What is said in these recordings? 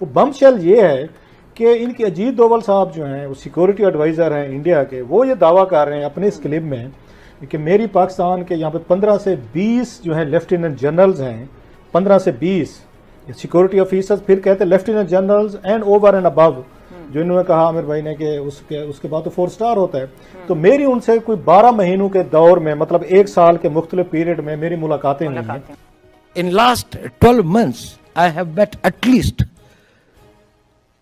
वो बम शेल ये है कि इनके अजीत दोवल साहब जो हैं वो सिक्योरिटी एडवाइज़र हैं इंडिया के वो ये दावा कर रहे हैं अपने इस क्लिप में कि मेरी पाकिस्तान के यहाँ पे 15 से 20 जो है लेफ्टिनेंट जनरल्स हैं 15 से 20 सिक्योरिटी ऑफिसर्स फिर कहते हैं lieutenant generals and over and above जो इन्होंने कहा आमिर भाई ने कि उसके उसके बाद तो फोर स्टार होता है। तो मेरी उनसे कोई 12 महीनों के दौर में मतलब एक साल के मुख्तलिफ़ पीरियड में मेरी मुलाकातें हुई हैं। Last 12 months, I have met at least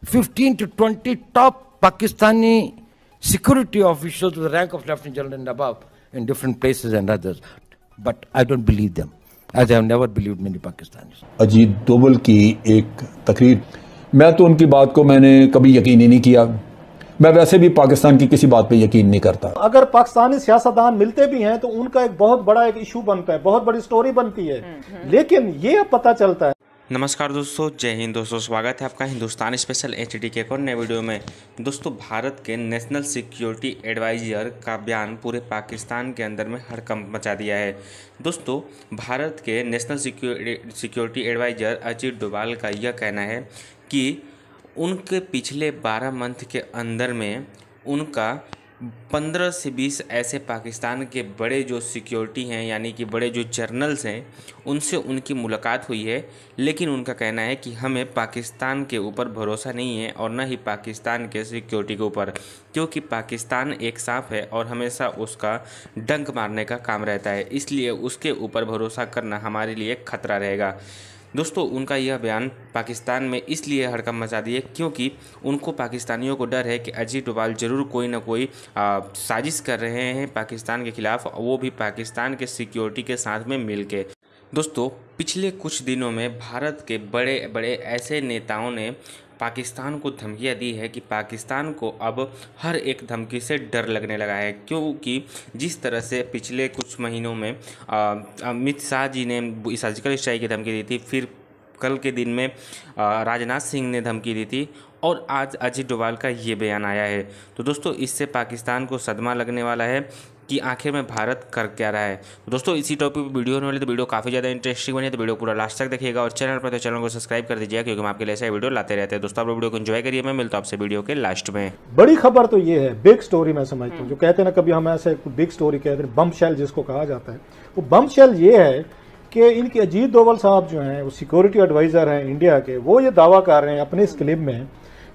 15 to 20 top Pakistani security officials with the rank of Lieutenant General and above in different places and others. But I don't believe them, as I have never believed many Pakistanis. Ajit Doval की एक तकरीर मैं तो उनकी बात को मैंने कभी यकीन ही नहीं किया मैं वैसे भी पाकिस्तान की किसी बात पे यकीन नहीं करता अगर पाकिस्तानी सियासतदान मिलते भी हैं तो उनका एक बहुत बड़ा एक इशू बनता है बहुत बड़ी स्टोरी बनती है लेकिन ये अब पता चलता है नमस्कार दोस्तों, जय हिंद दोस्तों, स्वागत है आपका हिंदुस्तान स्पेशल एच डी के एक और नए वीडियो में। दोस्तों, भारत के नेशनल सिक्योरिटी एडवाइजर का बयान पूरे पाकिस्तान के अंदर में हड़कंप मचा दिया है। दोस्तों, भारत के national security adviser Ajit Doval का यह कहना है कि उनके पिछले 12 मंथ के अंदर में उनका 15 से 20 ऐसे पाकिस्तान के बड़े जो सिक्योरिटी हैं, यानी कि बड़े जो जर्नल्स हैं, उनसे उनकी मुलाकात हुई है। लेकिन उनका कहना है कि हमें पाकिस्तान के ऊपर भरोसा नहीं है और न ही पाकिस्तान के सिक्योरिटी के ऊपर, क्योंकि पाकिस्तान एक सांप है और हमेशा उसका डंक मारने का काम रहता है। इसलिए उसके ऊपर भरोसा करना हमारे लिए खतरा रहेगा। दोस्तों उनका यह बयान पाकिस्तान में इसलिए हड़कम मचा दिए क्योंकि उनको पाकिस्तानियों को डर है कि अजीत डोभाल ज़रूर कोई ना कोई आ, साजिश कर रहे हैं पाकिस्तान के खिलाफ वो भी पाकिस्तान के सिक्योरिटी के साथ में मिल के दोस्तों पिछले कुछ दिनों में भारत के बड़े बड़े ऐसे नेताओं ने पाकिस्तान को धमकियाँ दी है कि पाकिस्तान को अब हर एक धमकी से डर लगने लगा है, क्योंकि जिस तरह से पिछले कुछ महीनों में अमित शाह जी ने सर्जिकल स्ट्राइक की धमकी दी थी, फिर कल के दिन में राजनाथ सिंह ने धमकी दी थी, और आज अजीत डोभाल का ये बयान आया है। तो दोस्तों, इससे पाकिस्तान को सदमा लगने वाला है। कि आखिर में भारत कर क्या रहा है। तो दोस्तों, इसी टॉपिक पर वीडियो होने वाली तो वीडियो काफ़ी ज़्यादा इंटरेस्टिंग बनी है तो वीडियो पूरा लास्ट तक देखिएगा और चैनल पर तो चैनल को सब्सक्राइब कर दीजिएगा, क्योंकि हम आपके लिए ऐसा वीडियो लाते रहते हैं। दोस्तों, आप वीडियो को एंजॉय करिए, मैं मिलता हूँ आपसे वीडियो के लास्ट में। बड़ी खबर तो ये है बिग स्टोरी मैं समझता हूँ। जो कहते हैं ना, कभी हम ऐसे बिग स्टोरी कहते हैं बम शेल जिसको कहा जाता है, वो बम शेल ये है कि इनके अजीत दोवल साहब जो हैं, वो सिक्योरिटी एडवाइज़र हैं इंडिया के, वो ये दावा कर रहे हैं अपने इस क्लिप में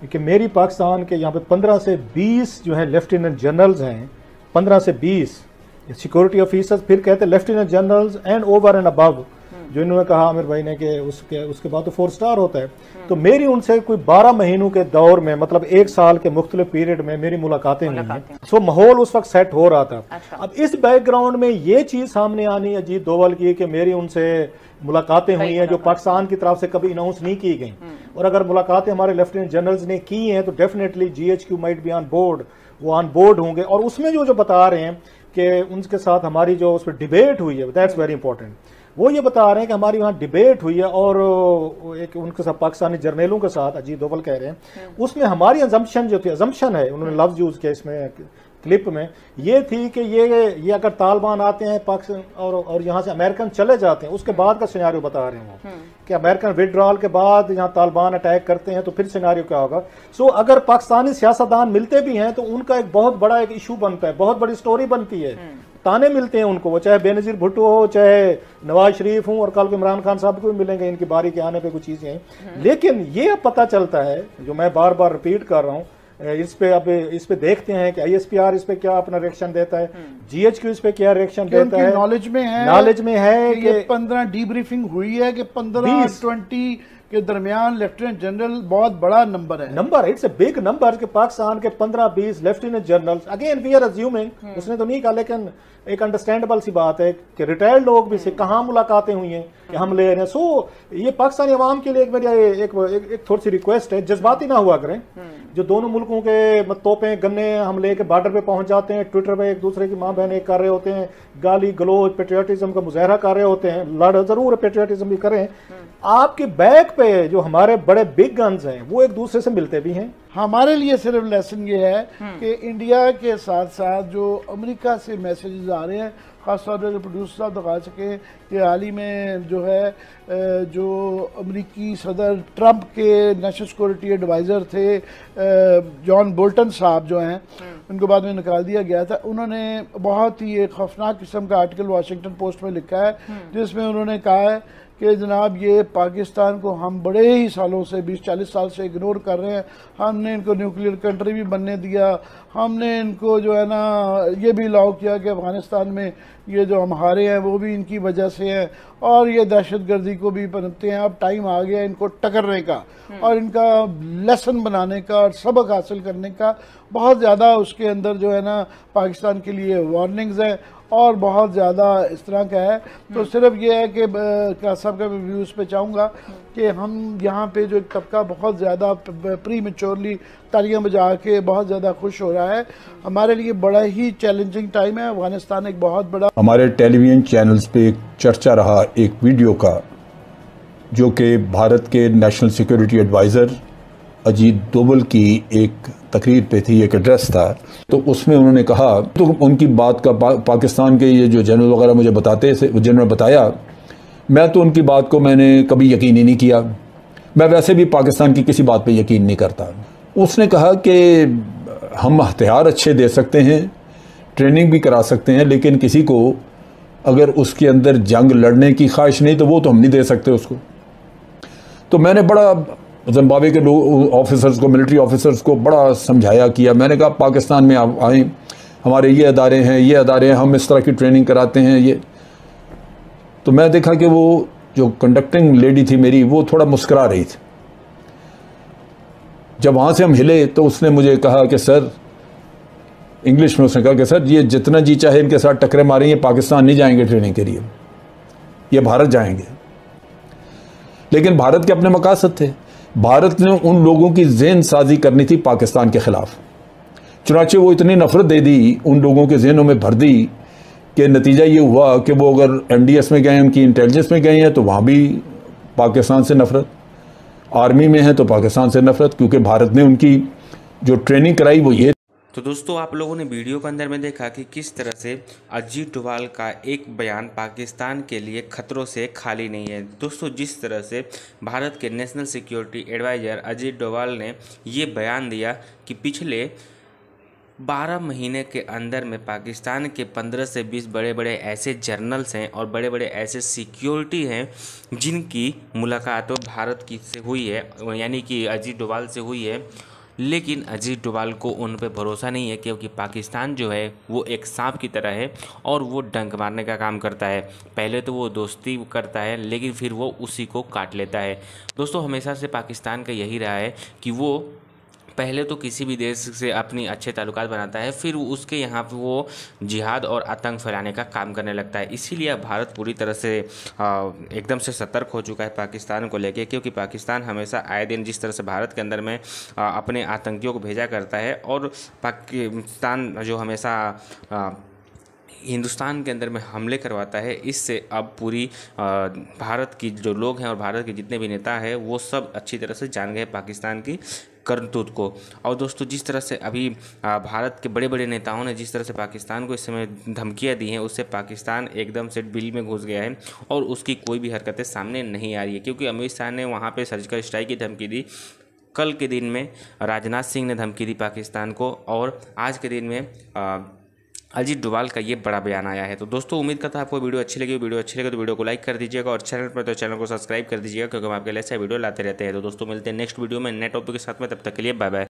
कि मेरी पाकिस्तान के यहाँ पे 15 से 20 जो है लेफ्टिनेंट जनरल्स हैं 15 से 20 सिक्योरिटी ऑफिसर्स फिर कहते lieutenant generals and over and above जो इन्होंने कहा आमिर भाई ने कि उसके उसके बाद तो फोर स्टार होता है। तो मेरी उनसे कोई 12 महीनों के दौर में मतलब एक साल के मुख्तलिफ़ पीरियड में मेरी मुलाकातें हुई हैं। सो माहौल उस वक्त सेट हो रहा था। अच्छा। अब इस बैकग्राउंड में ये चीज़ सामने आनी है अजीत दोवल की कि मेरी उनसे मुलाकातें हुई हैं जो पाकिस्तान की तरफ़ से कभी अनाउंस नहीं की गई। और अगर मुलाकातें हमारे लेफ्टिनेंट जनरल्स ने की हैं तो definitely G H Q might be on board वो ऑन बोर्ड होंगे और उसमें जो जो बता रहे हैं कि उनके साथ हमारी जो उस पर डिबेट हुई है दैट्स वेरी इंपॉर्टेंट वो ये बता रहे हैं कि हमारी वहाँ डिबेट हुई है और एक उनके साथ पाकिस्तानी जर्नेलों के साथ अजीत दोवल कह रहे हैं हम्म। उसमें हमारी एजम्पन जो थी एजम्पन है उन्होंने लफ्ज यूज़ किया इसमें क्लिप में ये थी कि ये ये अगर तालिबान आते हैं पाकिस्तान और और यहाँ से अमेरिकन चले जाते हैं उसके बाद का सिनारियो बता रहे हैं वो कि अमेरिकन विड्रॉल के बाद यहाँ तालिबान अटैक करते हैं तो फिर सिनारियो क्या होगा? सो अगर पाकिस्तानी सियासतदान मिलते भी हैं तो उनका एक बहुत बड़ा एक इशू बनता है बहुत बड़ी स्टोरी बनती है। ताने मिलते हैं उनको वो चाहे बेनजीर भुट्टो हो चाहे नवाज़ शरीफ हो और कल को इमरान खान साहब को भी मिलेंगे इनकी बारी के आने पे कुछ चीज़ें हैं। लेकिन ये अब पता चलता है जो मैं बार बार रिपीट कर रहा हूँ इस पे अब इस पे देखते हैं कि आईएसपीआर इस पे क्या अपना रिएक्शन देता है जीएचक्यू इस पे क्या रिएक्शन देता है नॉलेज में है नॉलेज में है कि पंद्रह डीब्रीफिंग हुई है कि पंद्रह ट्वेंटी के दरमियान लेफ्टिनेंट जनरल बहुत बड़ा नंबर है। Number it's a big number के पाकिस्तान के 15 20 lieutenant general again we are assuming उसने तो नहीं कहा लेकिन एक अंडरस्टैंडेबल सी बात है कि रिटायर्ड लोग भी से कहाँ मुलाकातें हुई हैं कि हम ले रहे हैं। सो ये पाकिस्तानी अवाम के लिए एक मेरी एक, एक, एक, एक थोड़ी सी रिक्वेस्ट है जज्बाती ना हुआ करें। जो दोनों मुल्कों के तोपे गन्ने हम ले के बॉर्डर पे पहुँच जाते हैं ट्विटर पे एक दूसरे की माँ बहन एक कर रहे होते हैं गाली गलोज पेट्रियाटिज्म का मुजाहरा कर रहे होते हैं लड़ ज़रूर पेट्रियाटिज्म भी करें। आपके बैक पे जो हमारे बड़े बिग गन्स हैं वो एक दूसरे से मिलते भी हैं। हमारे लिए सिर्फ़ लेसन ये है कि इंडिया के साथ साथ जो अमेरिका से मैसेजेस आ रहे हैं खासतौर पर प्रोड्यूसर साहब दिखा सके कि हाल ही में जो है जो अमरीकी सदर ट्रंप के नेशनल सिक्योरिटी एडवाइज़र थे जॉन बोल्टन साहब जो हैं उनको बाद में निकाल दिया गया था। उन्होंने बहुत ही एक खौफनाक किस्म का आर्टिकल वाशिंगटन पोस्ट में लिखा है जिसमें उन्होंने कहा है कि जनाब ये पाकिस्तान को हम बड़े ही सालों से 20-40 साल से इग्नोर कर रहे हैं। हमने इनको न्यूक्लियर कंट्री भी बनने दिया। हमने इनको जो है ना ये भी अलाउ किया कि अफ़गानिस्तान में ये जो हम हारे हैं वो भी इनकी वजह से हैं। और ये दहशत गर्दी को भी बनते हैं। अब टाइम आ गया इनको टकरने का और इनका लेसन बनाने का और सबक हासिल करने का। बहुत ज़्यादा उसके अंदर जो है ना पाकिस्तान के लिए वार्निंग्स हैं। और बहुत ज़्यादा इस तरह का है। तो सिर्फ़ ये है कि क्या सबका मैं व्यूज़ पे चाहूँगा कि हम यहाँ पे जो एक तबका बहुत ज़्यादा प्री मेच्योरली तालियाँ बजा के बहुत ज़्यादा खुश हो रहा है। हमारे लिए बड़ा ही चैलेंजिंग टाइम है। अफ़गानिस्तान एक बहुत बड़ा हमारे टेलीविज़न चैनल्स पे एक चर्चा रहा एक वीडियो का जो कि भारत के national security adviser Ajit Doval की एक तकरीर पे थी एक एड्रेस था। तो उसमें उन्होंने कहा तो उनकी बात का पा, पाकिस्तान के ये जो जनरल वगैरह मुझे बताते जिन्होंने बताया मैं तो उनकी बात को मैंने कभी यकीन ही नहीं किया। मैं वैसे भी पाकिस्तान की किसी बात पे यकीन नहीं करता। उसने कहा कि हम हथियार अच्छे दे सकते हैं ट्रेनिंग भी करा सकते हैं लेकिन किसी को अगर उसके अंदर जंग लड़ने की ख्वाहिश नहीं तो वो तो हम नहीं दे सकते उसको। तो मैंने बड़ा जम्बावे के ऑफिसर्स को मिलिट्री ऑफिसर्स को बड़ा समझाया किया। मैंने कहा, पाकिस्तान में आप आए, हमारे ये अदारे हैं, ये अदारे हैं, हम इस तरह की ट्रेनिंग कराते हैं, ये। तो मैं देखा कि वो जो कंडक्टिंग लेडी थी मेरी, वो थोड़ा मुस्करा रही थी। जब वहाँ से हम हिले तो उसने मुझे कहा कि, सर इंग्लिश में उसने कहा कि, सर, ये जितना जी चाहे इनके साथ टकरे मारेंगे पाकिस्तान नहीं जाएँगे ट्रेनिंग के लिए। ये भारत जाएँगे। लेकिन भारत के अपने मकासद थे। भारत ने उन लोगों की जेन साजी करनी थी पाकिस्तान के खिलाफ। चुनाचे वो इतनी नफरत दे दी, उन लोगों के जहनों में भर दी, कि नतीजा ये हुआ कि वो अगर एन में गए, उनकी इंटेलिजेंस में गए हैं तो वहाँ भी पाकिस्तान से नफरत। आर्मी में है तो पाकिस्तान से नफरत, क्योंकि भारत ने उनकी जो ट्रेनिंग कराई, वो ये तो दोस्तों, आप लोगों ने वीडियो के अंदर में देखा कि किस तरह से अजीत डोवाल का एक बयान पाकिस्तान के लिए खतरों से खाली नहीं है। दोस्तों, जिस तरह से भारत के national security adviser Ajit Doval ने ये बयान दिया कि पिछले 12 महीने के अंदर में पाकिस्तान के 15 से 20 बड़े बड़े ऐसे जर्नल्स हैं और बड़े बड़े ऐसे सिक्योरिटी हैं जिनकी मुलाकात भारत की से हुई है, यानी कि अजीत डोवाल से हुई है। लेकिन अजीत डोभाल को उन पर भरोसा नहीं है क्योंकि पाकिस्तान जो है, वो एक सांप की तरह है और वो डंक मारने का काम करता है। पहले तो वो दोस्ती करता है, लेकिन फिर वो उसी को काट लेता है। दोस्तों, हमेशा से पाकिस्तान का यही रहा है कि वो पहले तो किसी भी देश से अपनी अच्छे ताल्लुक बनाता है, फिर उसके यहाँ पर वो जिहाद और आतंक फैलाने का काम करने लगता है। इसीलिए भारत पूरी तरह से एकदम से सतर्क हो चुका है पाकिस्तान को लेकर क्योंकि पाकिस्तान हमेशा आए दिन जिस तरह से भारत के अंदर में अपने आतंकियों को भेजा करता है और पाकिस्तान जो हमेशा हिंदुस्तान के अंदर में हमले करवाता है, इससे अब पूरी भारत की जो लोग हैं और भारत के जितने भी नेता हैं, वो सब अच्छी तरह से जान गए पाकिस्तान की करतूत को। और दोस्तों, जिस तरह से अभी भारत के बड़े बड़े नेताओं ने जिस तरह से पाकिस्तान को इस समय धमकियाँ दी हैं, उससे पाकिस्तान एकदम से बिल में घुस गया है और उसकी कोई भी हरकतें सामने नहीं आ रही है। क्योंकि अमित शाह ने वहाँ पर सर्जिकल स्ट्राइक की धमकी दी, कल के दिन में राजनाथ सिंह ने धमकी दी पाकिस्तान को और आज के दिन में अजीत डोभाल का ये बड़ा बयान आया है। तो दोस्तों, उम्मीद करता है आपको वीडियो अच्छी लगी। वीडियो अच्छी लगे तो वीडियो को लाइक कर दीजिएगा और चैनल पर तो चैनल को सब्सक्राइब कर दीजिएगा, क्योंकि हम आपके लिए ऐसा वीडियो लाते रहते हैं। तो दोस्तों, मिलते हैं नेक्स्ट वीडियो में नए टॉपिक के साथ में। तब तक के लिए बाय बाय